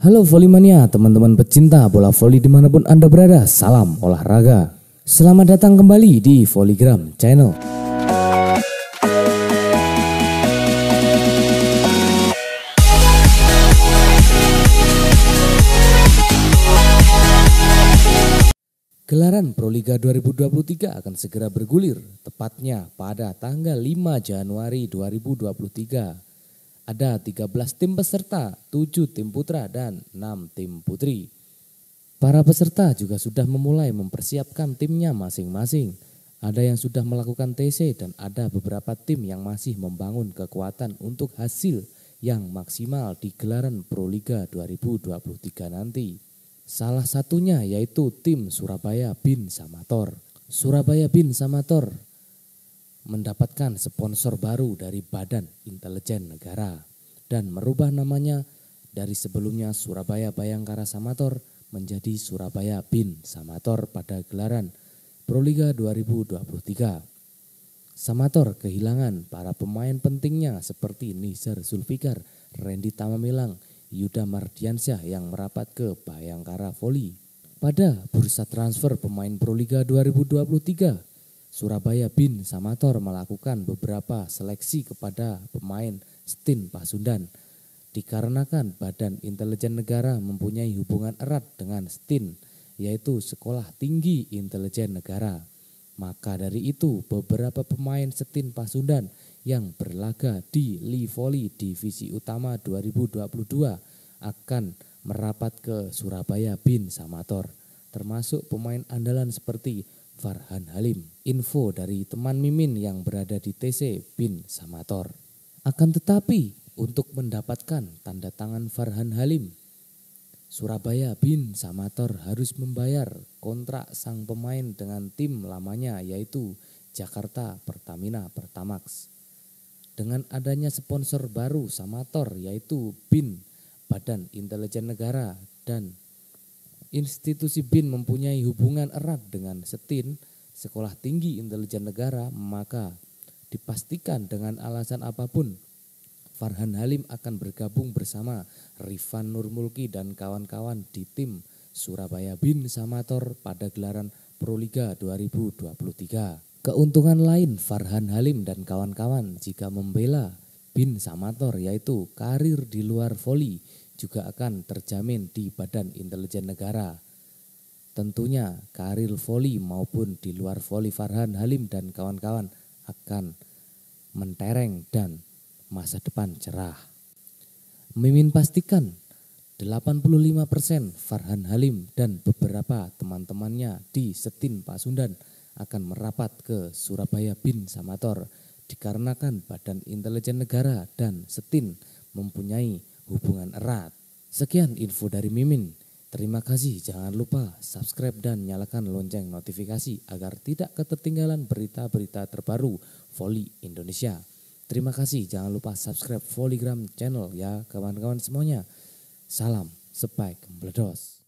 Halo Volimania, teman-teman pecinta bola voli di mana pun Anda berada, salam olahraga. Selamat datang kembali di Voligram Channel. Gelaran Proliga 2023 akan segera bergulir, tepatnya pada tanggal 5 Januari 2023 ada 13 tim peserta, 7 tim putra dan 6 tim putri. Para peserta juga sudah memulai mempersiapkan timnya masing-masing. Ada yang sudah melakukan TC dan ada beberapa tim yang masih membangun kekuatan untuk hasil yang maksimal di gelaran Proliga 2023 nanti. Salah satunya yaitu tim Surabaya Bin Samator. Surabaya Bin Samator mendapatkan sponsor baru dari Badan Intelijen Negara dan merubah namanya dari sebelumnya Surabaya Bayangkara Samator menjadi Surabaya Bin Samator pada gelaran Proliga 2023. Samator kehilangan para pemain pentingnya seperti Nizar Zulfikar, Randy Tamamilang, Yuda Mardiansyah yang merapat ke Bayangkara Voli. Pada bursa transfer pemain Proliga 2023, Surabaya Bin Samator melakukan beberapa seleksi kepada pemain Stin Pasundan. Dikarenakan Badan Intelijen Negara mempunyai hubungan erat dengan Stin, yaitu Sekolah Tinggi Intelijen Negara. Maka dari itu beberapa pemain Stin Pasundan yang berlaga di Li Volley Divisi Utama 2022 akan merapat ke Surabaya Bin Samator, termasuk pemain andalan seperti Farhan Halim. Info dari teman Mimin yang berada di TC Bin Samator. Akan tetapi untuk mendapatkan tanda tangan Farhan Halim, Surabaya Bin Samator harus membayar kontrak sang pemain dengan tim lamanya yaitu Jakarta Pertamina Pertamax. Dengan adanya sponsor baru Samator yaitu BIN Badan Intelijen Negara dan institusi BIN mempunyai hubungan erat dengan SETIN, Sekolah Tinggi Intelijen Negara, maka dipastikan dengan alasan apa pun Farhan Halim akan bergabung bersama Rifan Nurmulki dan kawan-kawan di tim Surabaya BIN Samator pada gelaran Proliga 2023. Keuntungan lain Farhan Halim dan kawan-kawan jika membela BIN Samator yaitu karir di luar voli juga akan terjamin di Badan Intelijen Negara. Tentunya karir voli maupun di luar voli Farhan Halim dan kawan-kawan akan mentereng dan masa depan cerah. Mimin pastikan 85% Farhan Halim dan beberapa teman-temannya di Setin Pasundan akan merapat ke Surabaya Bin Samator dikarenakan Badan Intelijen Negara dan Setin mempunyai hubungan erat. Sekian info dari Mimin. Terima kasih, jangan lupa subscribe dan nyalakan lonceng notifikasi agar tidak ketertinggalan berita-berita terbaru Volley Indonesia. Terima kasih, jangan lupa subscribe Volleygram channel ya kawan-kawan semuanya. Salam, spike, bledos.